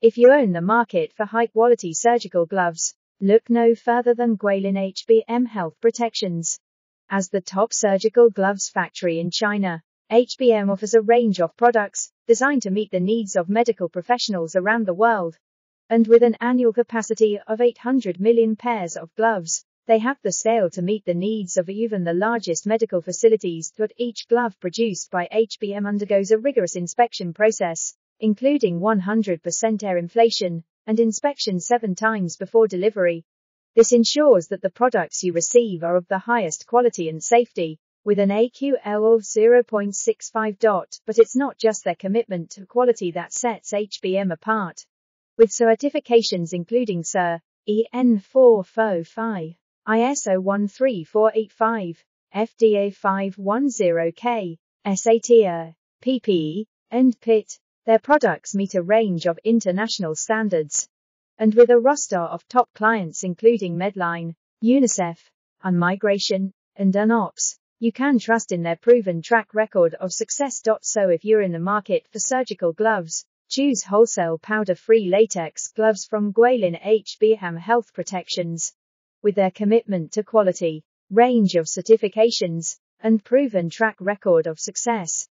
If you own the market for high quality surgical gloves, look no further than Guilin HBM Health Protections. As the top surgical gloves factory in China, HBM offers a range of products designed to meet the needs of medical professionals around the world. And with an annual capacity of 800 million pairs of gloves, they have the scale to meet the needs of even the largest medical facilities, but each glove produced by HBM undergoes a rigorous inspection process, including 100% air inflation and inspection seven times before delivery. This ensures that the products you receive are of the highest quality and safety, with an AQL of 0.65 dot, but it's not just their commitment to quality that sets HBM apart. With certifications including SIR, EN 455, ISO 13485, FDA 510K, SATRA, PPE, and PIT, their products meet a range of international standards. And with a roster of top clients including Medline, UNICEF, UN Migration, and UNOPS, you can trust in their proven track record of success. So if you're in the market for surgical gloves, choose wholesale powder-free latex gloves from Guilin HBM Health Protections with their commitment to quality, range of certifications, and proven track record of success.